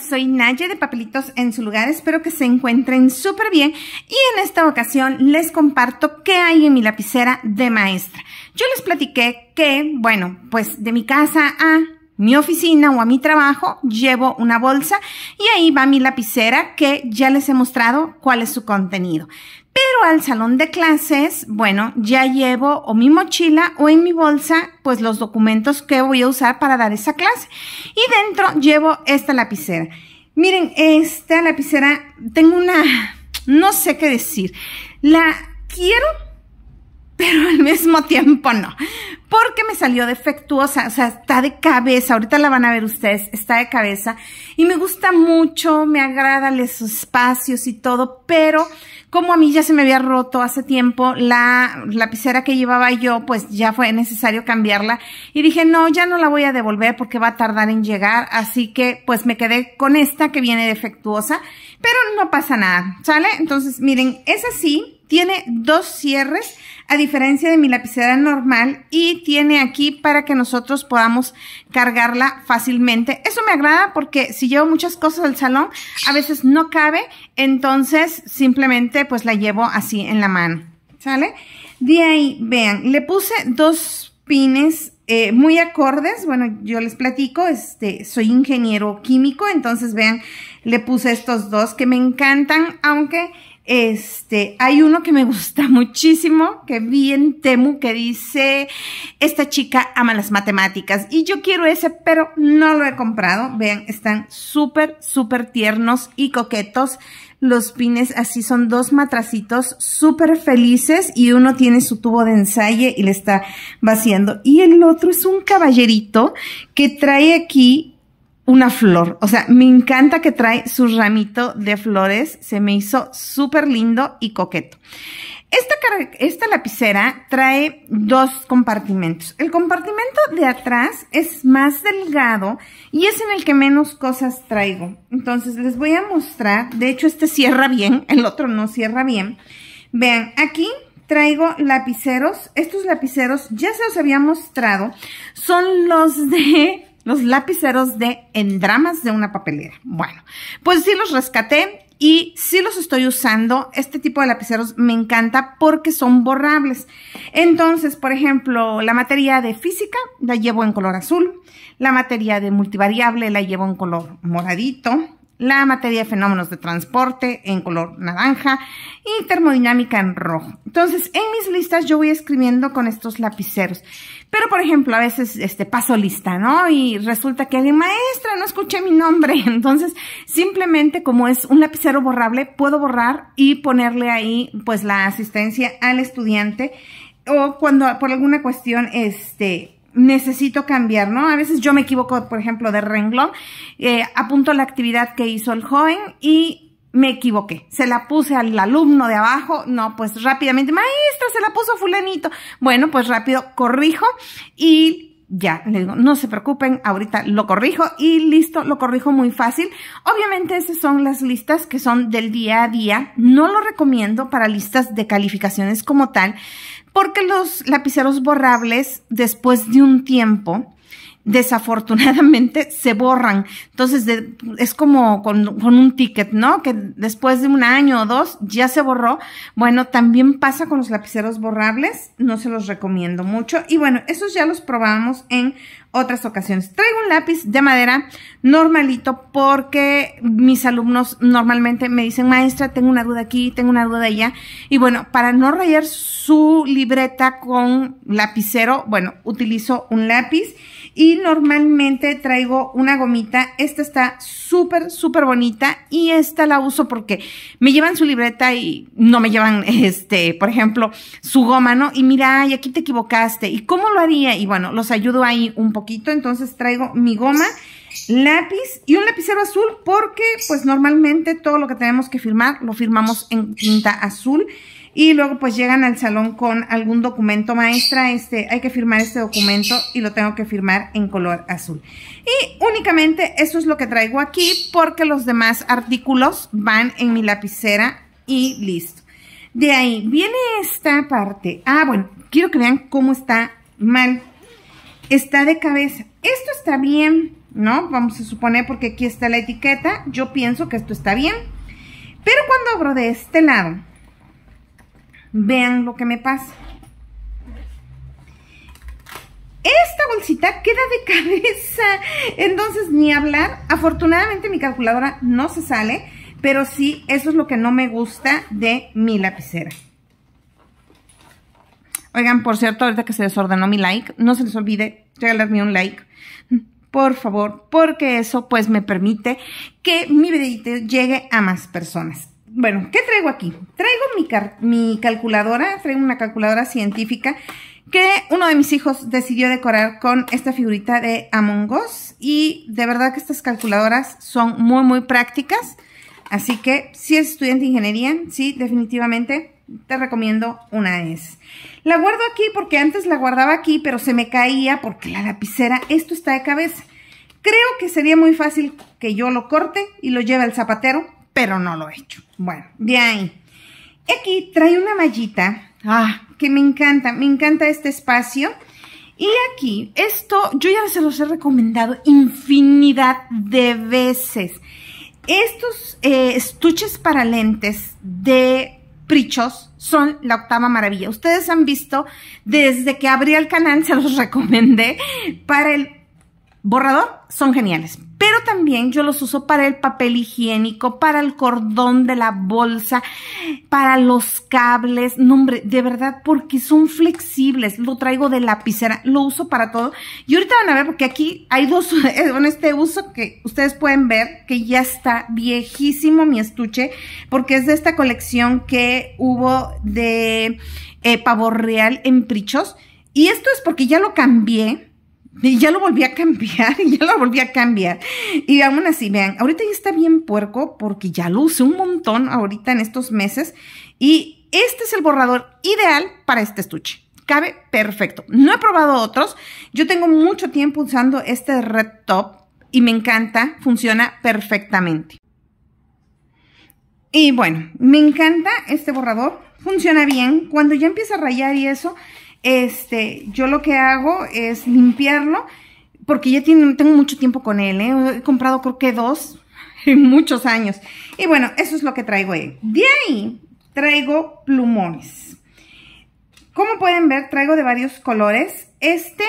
Soy Naye de Papelitos en su lugar. Espero que se encuentren súper bien. Y en esta ocasión les comparto qué hay en mi lapicera de maestra. Yo les platiqué que, bueno, pues de mi casa a mi oficina o a mi trabajo llevo una bolsa y ahí va mi lapicera que ya les he mostrado cuál es su contenido. Pero al salón de clases, bueno, ya llevo o mi mochila o en mi bolsa, pues los documentos que voy a usar para dar esa clase. Y dentro llevo esta lapicera. Miren, esta lapicera, tengo una, no sé qué decir. La quiero, pero al mismo tiempo no. Porque me salió defectuosa, o sea, está de cabeza, ahorita la van a ver ustedes, está de cabeza. Y me gusta mucho, me agrada los espacios y todo, pero como a mí ya se me había roto hace tiempo la lapicera que llevaba yo, pues ya fue necesario cambiarla. Y dije, no, ya no la voy a devolver porque va a tardar en llegar. Así que pues me quedé con esta que viene defectuosa, pero no pasa nada, ¿sale? Entonces, miren, es así, tiene dos cierres a diferencia de mi lapicera normal y tiene aquí para que nosotros podamos cargarla fácilmente. Eso me agrada porque si llevo muchas cosas al salón, a veces no cabe, entonces simplemente pues la llevo así en la mano, ¿sale? De ahí, vean, le puse dos pines eh, muy acordes, bueno, yo les platico, este, soy ingeniero químico, entonces vean, le puse estos dos que me encantan, aunque este, hay uno que me gusta muchísimo, que vi en Temu, que dice, esta chica ama las matemáticas. Y yo quiero ese, pero no lo he comprado. Vean, están súper, súper tiernos y coquetos. Los pines así son dos matracitos súper felices y uno tiene su tubo de ensayo y le está vaciando. Y el otro es un caballerito que trae aquí una flor. O sea, me encanta que trae su ramito de flores. Se me hizo súper lindo y coqueto. Esta, esta lapicera trae dos compartimentos. El compartimento de atrás es más delgado y es en el que menos cosas traigo. Entonces les voy a mostrar. De hecho, este cierra bien, el otro no cierra bien. Vean, aquí traigo lapiceros. Estos lapiceros ya se los había mostrado. Son los de los lapiceros de en dramas de una papelera. Bueno, pues sí los rescaté y sí los estoy usando. Este tipo de lapiceros me encanta porque son borrables. Entonces, por ejemplo, la materia de física la llevo en color azul. La materia de multivariable la llevo en color moradito la materia de fenómenos de transporte en color naranja y termodinámica en rojo. Entonces, en mis listas yo voy escribiendo con estos lapiceros. Pero, por ejemplo, a veces este, paso lista, ¿no? Y resulta que alguien, maestra, no escuché mi nombre. Entonces, simplemente como es un lapicero borrable, puedo borrar y ponerle ahí, pues, la asistencia al estudiante. O cuando por alguna cuestión, este, necesito cambiar, ¿no? A veces yo me equivoco, por ejemplo, de renglón, eh, apunto la actividad que hizo el joven y me equivoqué. Se la puse al alumno de abajo, no, pues rápidamente, maestra, se la puso fulanito. Bueno, pues rápido corrijo y ya, le digo, no se preocupen, ahorita lo corrijo y listo, lo corrijo muy fácil. Obviamente esas son las listas que son del día a día. No lo recomiendo para listas de calificaciones como tal, porque los lapiceros borrables, después de un tiempo, desafortunadamente se borran. Entonces, es como con, un ticket, ¿no? Que después de un año o dos ya se borró. Bueno, también pasa con los lapiceros borrables. No se los recomiendo mucho. Y bueno, esos ya los probamos en otras ocasiones. Traigo un lápiz de madera normalito porque mis alumnos normalmente me dicen, maestra, tengo una duda aquí, tengo una duda allá. Y bueno, para no rayar su libreta con lapicero, bueno, utilizo un lápiz y normalmente traigo una gomita. Esta está súper, súper bonita y esta la uso porque me llevan su libreta y no me llevan, este, por ejemplo, su goma, ¿no? Y mira, y aquí te equivocaste. ¿Y cómo lo haría? Y bueno, los ayudo ahí un poco entonces traigo mi goma, lápiz y un lapicero azul porque pues normalmente todo lo que tenemos que firmar lo firmamos en tinta azul y luego pues llegan al salón con algún documento maestra, este, hay que firmar este documento y lo tengo que firmar en color azul. Y únicamente eso es lo que traigo aquí porque los demás artículos van en mi lapicera y listo. De ahí viene esta parte. Ah, bueno, quiero que vean cómo está mal está de cabeza. Esto está bien, ¿no? Vamos a suponer porque aquí está la etiqueta, yo pienso que esto está bien. Pero cuando abro de este lado, vean lo que me pasa. Esta bolsita queda de cabeza, entonces ni hablar. Afortunadamente mi calculadora no se sale, pero sí, eso es lo que no me gusta de mi lapicera. Oigan, por cierto, ahorita que se desordenó mi like, no se les olvide regalarme un like por favor, porque eso pues me permite que mi videito llegue a más personas. Bueno, ¿qué traigo aquí? Traigo mi, mi calculadora, traigo una calculadora científica que uno de mis hijos decidió decorar con esta figurita de Among Us y de verdad que estas calculadoras son muy muy prácticas, así que si es estudiante de ingeniería, sí, definitivamente te recomiendo una es. La guardo aquí porque antes la guardaba aquí, pero se me caía porque la lapicera, esto está de cabeza. Creo que sería muy fácil que yo lo corte y lo lleve al zapatero, pero no lo he hecho. Bueno, de ahí. Aquí trae una mallita, ah, que me encanta, me encanta este espacio. Y aquí, esto yo ya se los he recomendado infinidad de veces. Estos eh, estuches para lentes de Prichos son la octava maravilla. Ustedes han visto, desde que abrí el canal se los recomendé para el borrador, son geniales. Pero también yo los uso para el papel higiénico, para el cordón de la bolsa, para los cables. No, hombre, de verdad, porque son flexibles. Lo traigo de lapicera, lo uso para todo. Y ahorita van a ver, porque aquí hay dos, con este uso que ustedes pueden ver que ya está viejísimo mi estuche, porque es de esta colección que hubo de eh, pavo real en prichos. Y esto es porque ya lo cambié y ya lo volví a cambiar, y ya lo volví a cambiar. Y aún así, vean, ahorita ya está bien puerco porque ya lo usé un montón ahorita en estos meses. Y este es el borrador ideal para este estuche. Cabe perfecto. No he probado otros. Yo tengo mucho tiempo usando este Red Top y me encanta, funciona perfectamente. Y bueno, me encanta este borrador, funciona bien. Cuando ya empieza a rayar y eso, este, yo lo que hago es limpiarlo, porque ya tengo mucho tiempo con él, ¿eh? he comprado creo que dos en muchos años. Y bueno, eso es lo que traigo ahí. De ahí traigo plumones. Como pueden ver, traigo de varios colores. Este,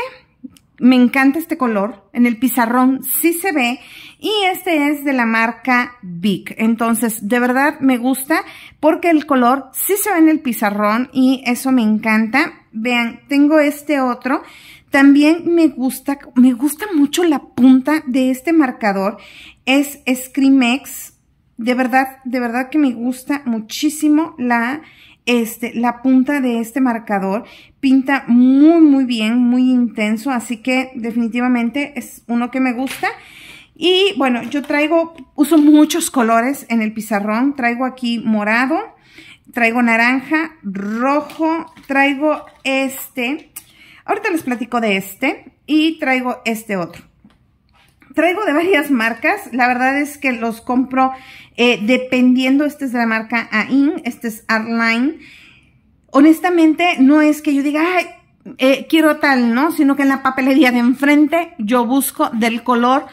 me encanta este color. En el pizarrón sí se ve. Y este es de la marca Big. Entonces, de verdad me gusta porque el color sí se ve en el pizarrón y eso me encanta. Vean, tengo este otro. También me gusta, me gusta mucho la punta de este marcador. Es Screamex. De verdad, de verdad que me gusta muchísimo la, este, la punta de este marcador. Pinta muy, muy bien, muy intenso. Así que definitivamente es uno que me gusta. Y bueno, yo traigo, uso muchos colores en el pizarrón. Traigo aquí morado, traigo naranja, rojo, traigo este. Ahorita les platico de este y traigo este otro. Traigo de varias marcas, la verdad es que los compro eh, dependiendo, este es de la marca AIN, este es Artline. Honestamente, no es que yo diga, ay, eh, quiero tal, ¿no? Sino que en la papelería de enfrente yo busco del color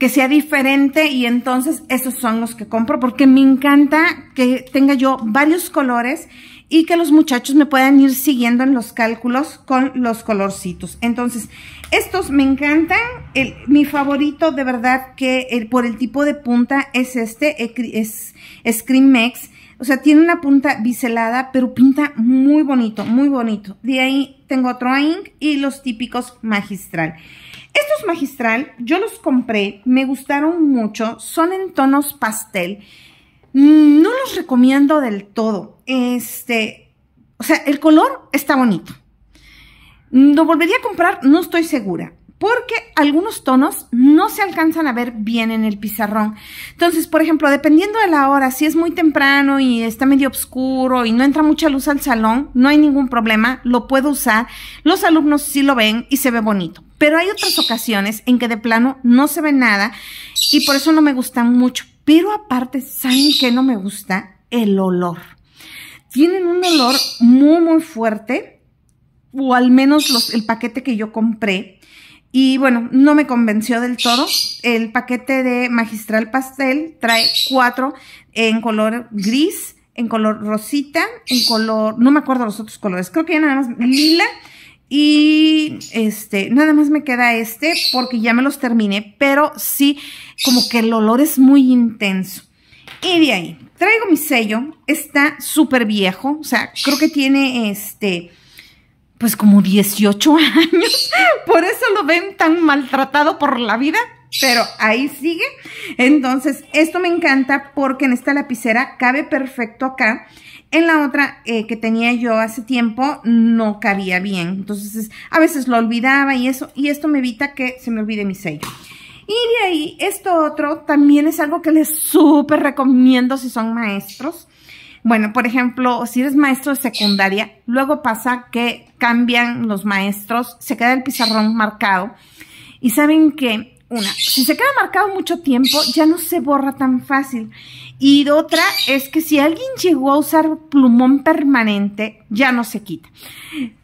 que sea diferente y entonces esos son los que compro porque me encanta que tenga yo varios colores y que los muchachos me puedan ir siguiendo en los cálculos con los colorcitos. Entonces, estos me encantan. Mi favorito de verdad que por el tipo de punta es este, es Scream Max. O sea, tiene una punta biselada, pero pinta muy bonito, muy bonito. De ahí tengo otro ink y los típicos magistral. Estos magistral, yo los compré, me gustaron mucho, son en tonos pastel. No los recomiendo del todo. Este, o sea, el color está bonito. ¿Lo volvería a comprar? No estoy segura porque algunos tonos no se alcanzan a ver bien en el pizarrón. Entonces, por ejemplo, dependiendo de la hora, si es muy temprano y está medio oscuro y no entra mucha luz al salón, no hay ningún problema, lo puedo usar. Los alumnos sí lo ven y se ve bonito. Pero hay otras ocasiones en que de plano no se ve nada y por eso no me gustan mucho. Pero aparte, ¿saben qué no me gusta? El olor. Tienen un olor muy, muy fuerte, o al menos el paquete que yo compré Y bueno, no me convenció del todo. El paquete de Magistral Pastel trae cuatro en color gris, en color rosita, en color, no me acuerdo los otros colores, creo que ya nada más lila y este, nada más me queda este porque ya me los terminé, pero sí, como que el olor es muy intenso. Y de ahí, traigo mi sello, está súper viejo, o sea, creo que tiene este, pues como 18 años, por eso lo ven tan maltratado por la vida, pero ahí sigue. Entonces, esto me encanta porque en esta lapicera cabe perfecto acá en la otra eh, que tenía yo hace tiempo no cabía bien. Entonces a veces lo olvidaba y eso. Y esto me evita que se me olvide mi sello. Y de ahí, esto otro también es algo que les súper recomiendo si son maestros. Bueno, por ejemplo, si eres maestro de secundaria, luego pasa que cambian los maestros, se queda el pizarrón marcado. Y saben que, una, si se queda marcado mucho tiempo, ya no se borra tan fácil. Y otra es que si alguien llegó a usar plumón permanente, ya no se quita,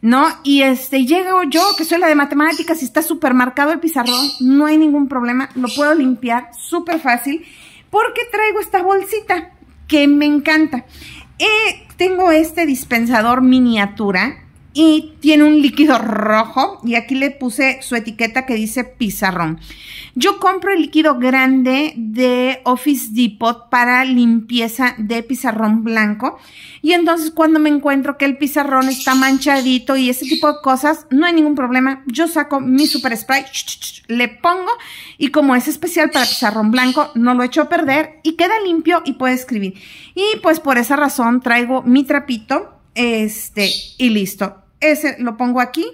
¿no? Y este, llego yo, que soy la de matemáticas, y está súper marcado el pizarrón, no hay ningún problema, lo puedo limpiar súper fácil, porque traigo esta bolsita que me encanta. Eh, tengo este dispensador miniatura, y tiene un líquido rojo y aquí le puse su etiqueta que dice pizarrón. Yo compro el líquido grande de Office Depot para limpieza de pizarrón blanco y entonces cuando me encuentro que el pizarrón está manchadito y ese tipo de cosas, no hay ningún problema. Yo saco mi super spray, le pongo y como es especial para pizarrón blanco, no lo echo a perder y queda limpio y puede escribir. Y pues por esa razón traigo mi trapito este, y listo ese lo pongo aquí.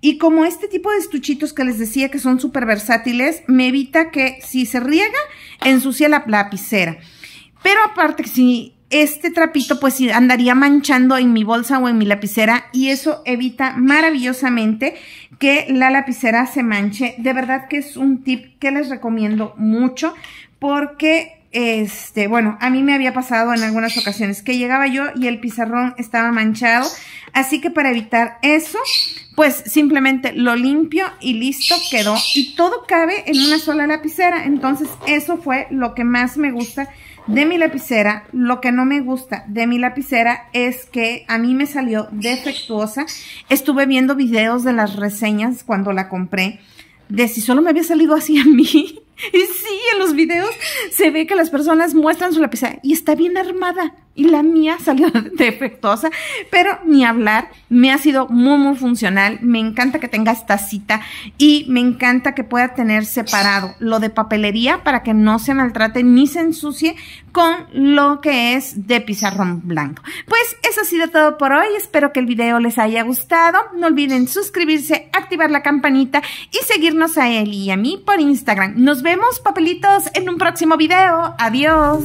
Y como este tipo de estuchitos que les decía que son súper versátiles, me evita que si se riega, ensucie la lapicera. Pero aparte, si este trapito pues andaría manchando en mi bolsa o en mi lapicera y eso evita maravillosamente que la lapicera se manche. De verdad que es un tip que les recomiendo mucho porque este, bueno, a mí me había pasado en algunas ocasiones que llegaba yo y el pizarrón estaba manchado. Así que para evitar eso, pues simplemente lo limpio y listo, quedó. Y todo cabe en una sola lapicera. Entonces eso fue lo que más me gusta de mi lapicera. Lo que no me gusta de mi lapicera es que a mí me salió defectuosa. Estuve viendo videos de las reseñas cuando la compré de si solo me había salido así a mí. Y sí, en los videos se ve que las personas muestran su lapicera y está bien armada. Y la mía salió defectuosa, pero ni hablar, me ha sido muy, muy funcional. Me encanta que tenga esta cita y me encanta que pueda tener separado lo de papelería para que no se maltrate ni se ensucie con lo que es de pizarrón blanco. Pues eso ha sido todo por hoy. Espero que el video les haya gustado. No olviden suscribirse, activar la campanita y seguirnos a él y a mí por Instagram. Nos vemos, papelitos, en un próximo video. Adiós.